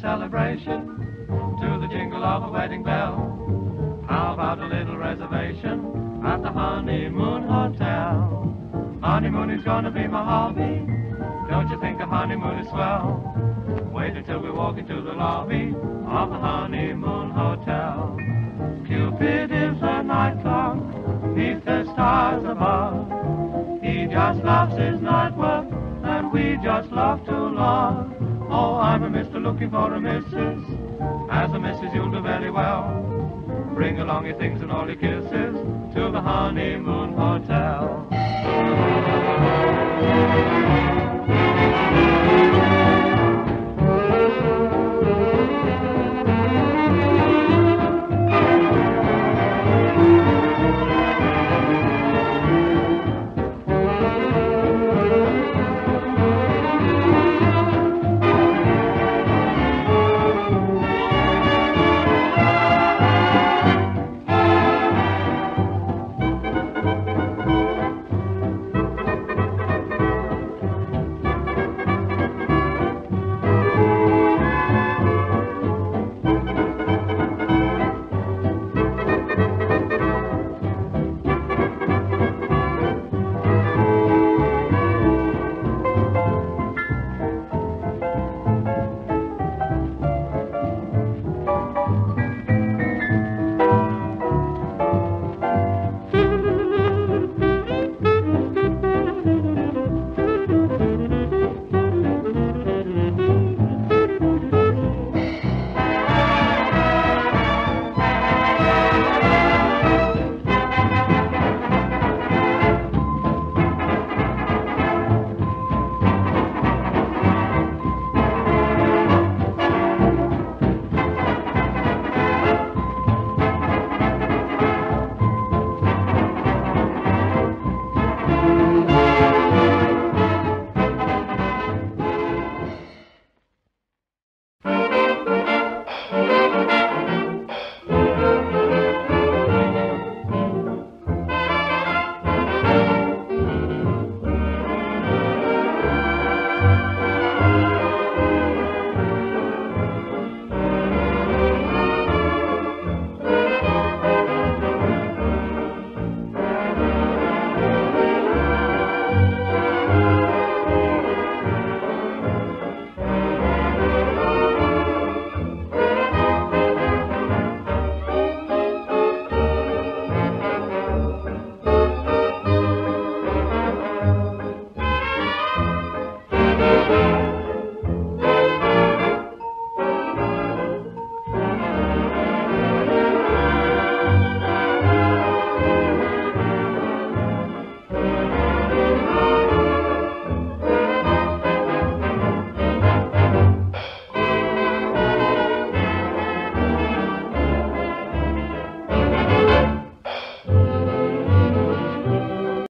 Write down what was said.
celebration to the jingle of a wedding bell? How about a little reservation at the honeymoon hotel? Honeymoon is gonna be my hobby. Don't you think a honeymoon is swell? Wait until we walk into the lobby of the honeymoon hotel. Cupid is a night clock, neath the stars above. He just loves his night work, and we just love to love. Oh, I'm a mister looking for a missus. As a missus, you'll do very well. Bring along your things and all your kisses to the honeymoon hotel.